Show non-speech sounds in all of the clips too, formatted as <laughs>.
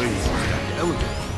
Please, that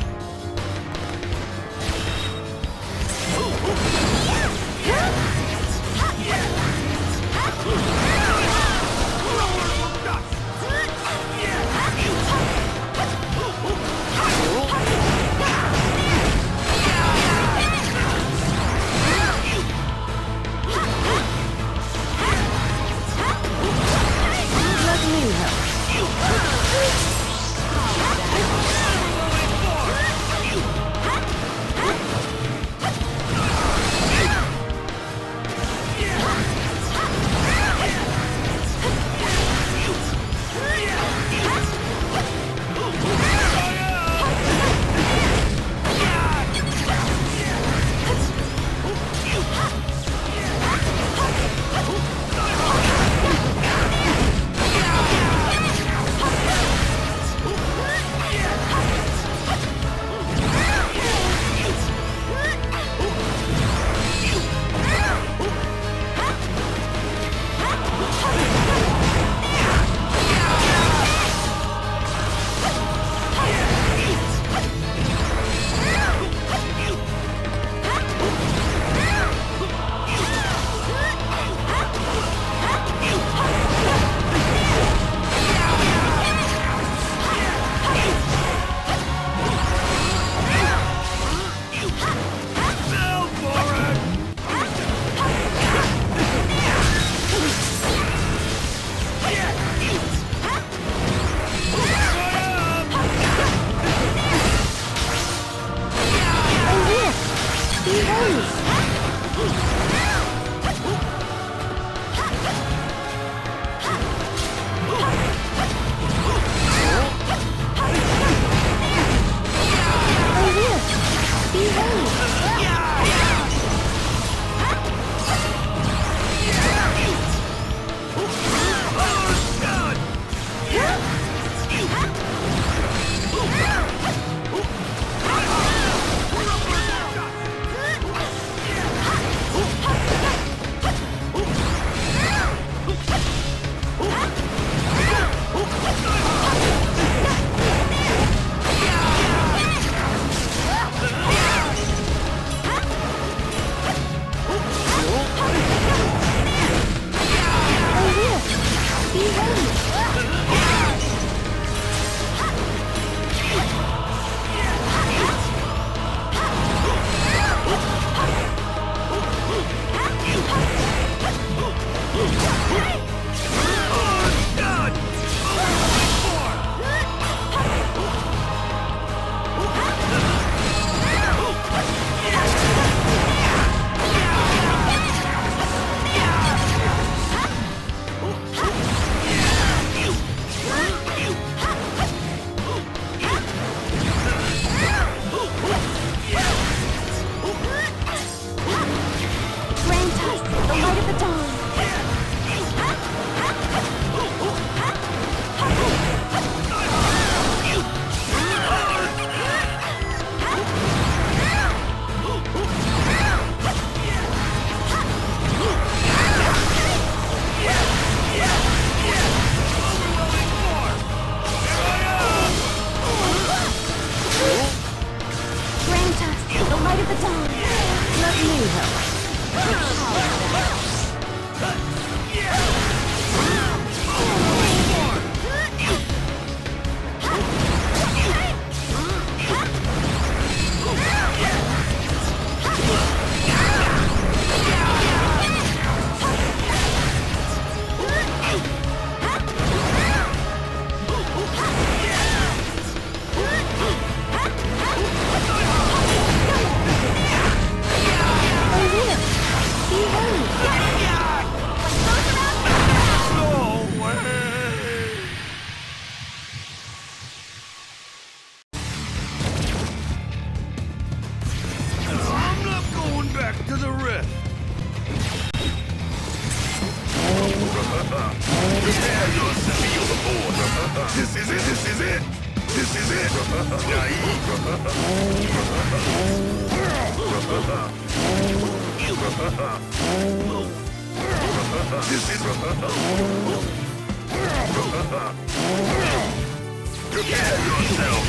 Prepare yourself.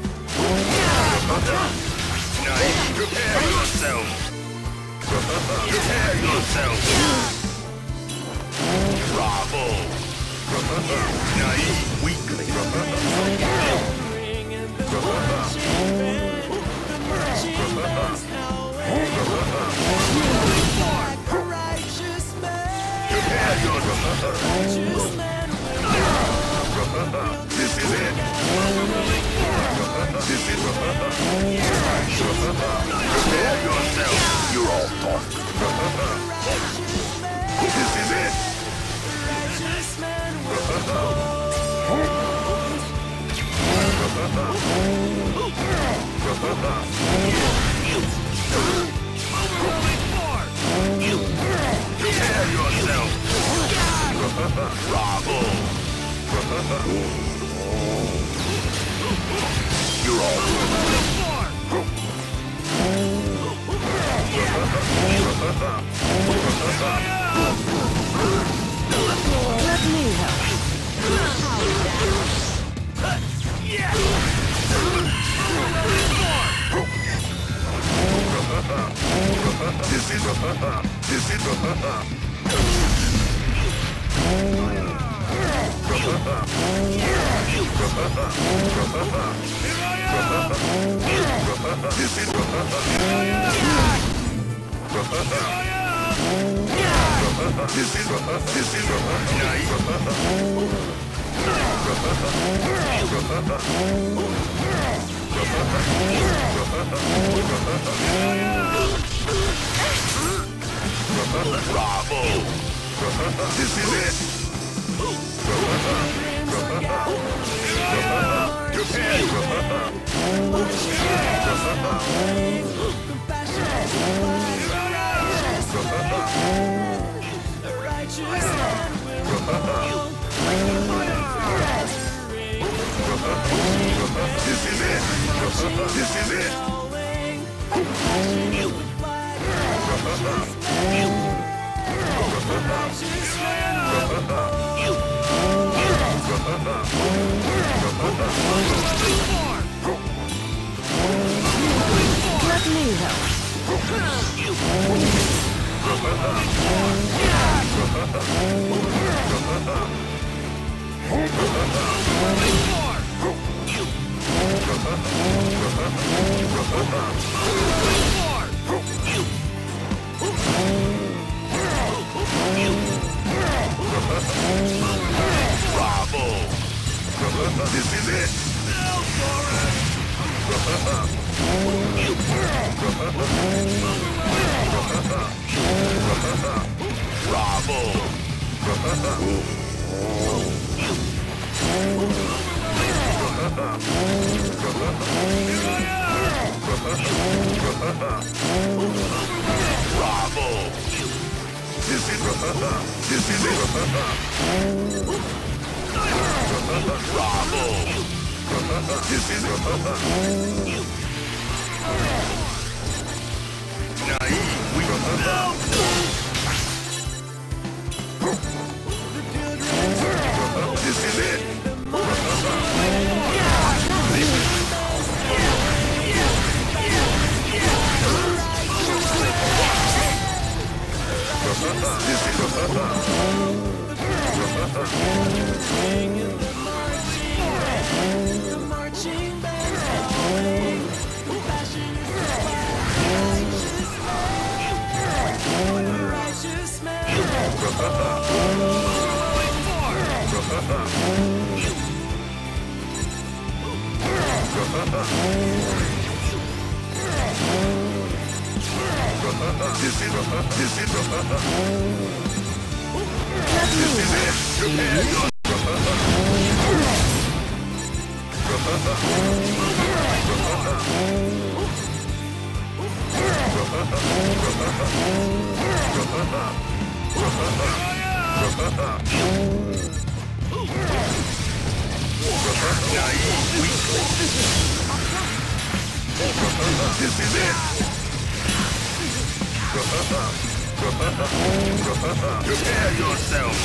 <laughs> Naive, prepare. <laughs> This is it. This is Prepare yourself. You're all talk. This is it. Prepare Let me help. This is <laughs> this is <laughs> This is <laughs> This is this is. Bravo. This is it. Prepare. This is it. Let me help. Naive. We This Huh? <laughs> This is this is this is it. Prepare your This is it. Prepare yourself.